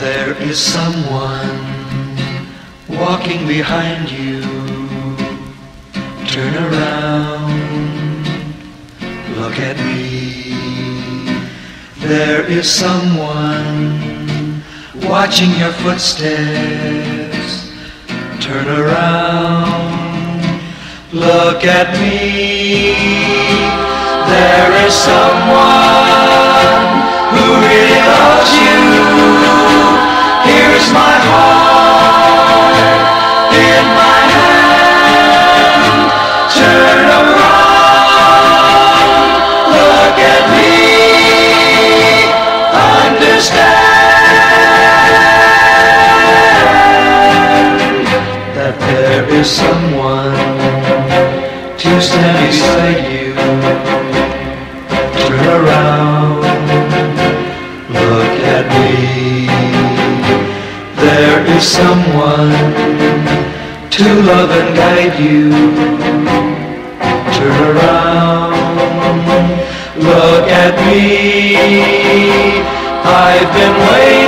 There is someone walking behind you. Turn around, look at me. There is someone watching your footsteps. Turn around, look at me. There is someone someone to stand beside you. Turn around, look at me. There is someone to love and guide you. Turn around, look at me. I've been waiting,